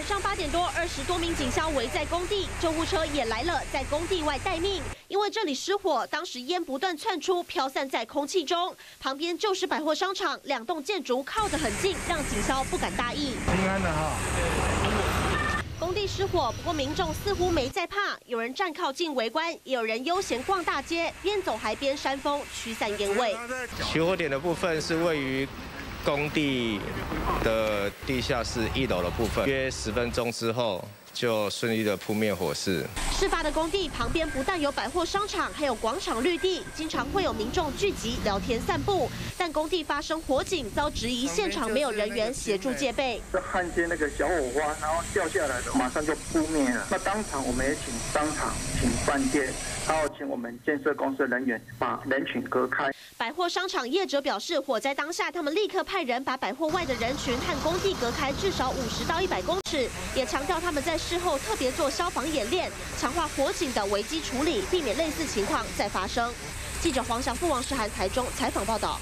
晚上八点多，二十多名警消围在工地，救护车也来了，在工地外待命。因为这里失火，当时烟不断窜出，飘散在空气中。旁边就是百货商场，两栋建筑靠得很近，让警消不敢大意。平安的哈。工地失火，不过民众似乎没在怕，有人站靠近围观，也有人悠闲逛大街，边走还边扇风驱散烟味。起火点的部分是位于。工地的地下室一楼的部分，约十分钟之后。就顺利的扑灭火势。事发的工地旁边不但有百货商场，还有广场绿地，经常会有民众聚集聊天散步。但工地发生火警，遭质疑现场没有人员协助戒备。这看见那个小火花，然后掉下来的，马上就扑灭了。那当场我们也请商场、请饭店，然后请我们建设公司人员把人群隔开。百货商场业者表示，火灾当下，他们立刻派人把百货外的人群和工地隔开至少五十到一百公尺，也强调他们在。事后特别做消防演练，强化火警的危机处理，避免类似情况再发生。记者黄翔富、王世涵台中采访报道。